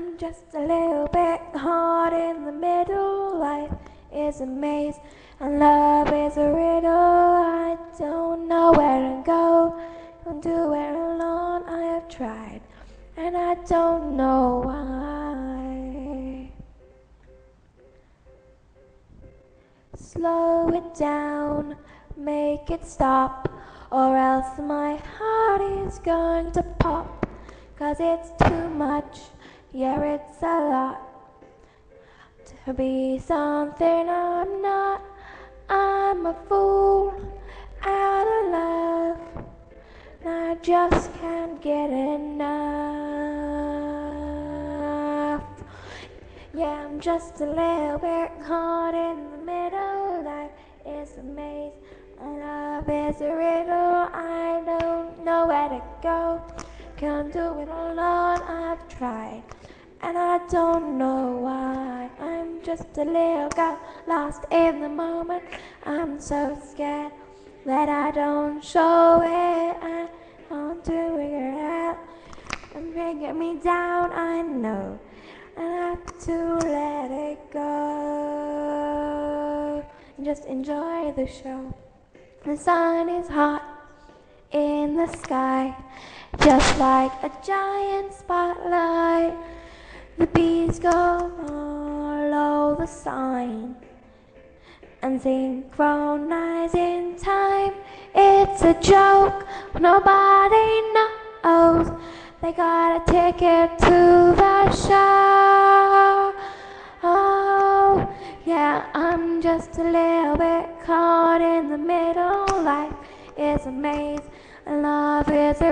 I'm just a little bit hard in the middle. Life is a maze and love is a riddle. I don't know where to go. Don't do it alone. I have tried and I don't know why. Slow it down, make it stop, or else my heart is going to pop. Cause it's too much, yeah, it's a lot. To be something I'm not, I'm a fool out of love. And I just can't get enough. Yeah, I'm just a little bit caught in the middle. Life is a maze, and love is a riddle. I don't know where to go. Can't do it alone. I've tried, and I don't know why. I'm just a little girl lost in the moment. I'm so scared that I don't show it. I want to figure it out and bringing me down. I know. And I have to let it go. Just enjoy the show. The sun is hot in the sky, just like a giant spotlight. The bees go follow the sign and synchronize in time. It's a joke, nobody knows. They got a ticket to the show. Oh, yeah, I'm just a little bit caught in the middle. Life is a maze, and love is a.